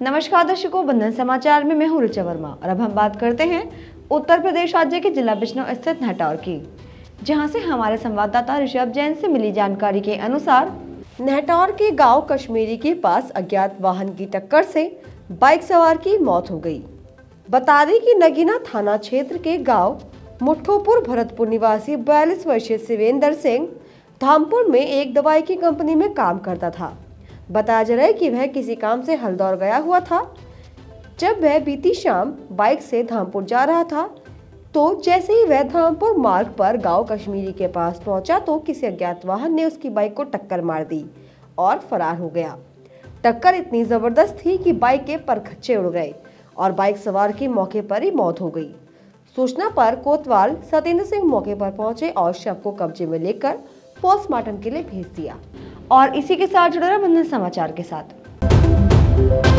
नमस्कार दर्शकों, बंधन समाचार में मैं हूँ रुचा वर्मा और अब हम बात करते हैं उत्तर प्रदेश राज्य के जिला बिश्नौ स्थित नहटौर की, जहाँ से हमारे संवाददाता ऋषभ जैन से मिली जानकारी के अनुसार नहटौर के गाँव कश्मीरी के पास अज्ञात वाहन की टक्कर से बाइक सवार की मौत हो गई। बता दें कि नगीना थाना क्षेत्र के गाँव मुठोपुर भरतपुर निवासी बयालीस वर्षीय शिवेंद्र सिंह धामपुर में एक दवाई की कंपनी में काम करता था। बताया जा रहा है कि वह किसी काम से हल्दौर गया हुआ था। जब वह बीती शाम बाइक से धामपुर जा रहा था तो जैसे ही वह धामपुर मार्ग पर गाँव कश्मीरी के पास पहुँचा तो किसी अज्ञात वाहन ने उसकी बाइक को टक्कर मार दी और फरार हो गया। टक्कर इतनी ज़बरदस्त थी कि बाइक के परखच्चे उड़ गए और बाइक सवार की मौके पर ही मौत हो गई। सूचना पर कोतवाल सत्येंद्र सिंह मौके पर पहुँचे और शव को कब्जे में लेकर पोस्टमार्टम के लिए भेज दिया। और इसी के साथ जुड़े रहे बंधन समाचार के साथ।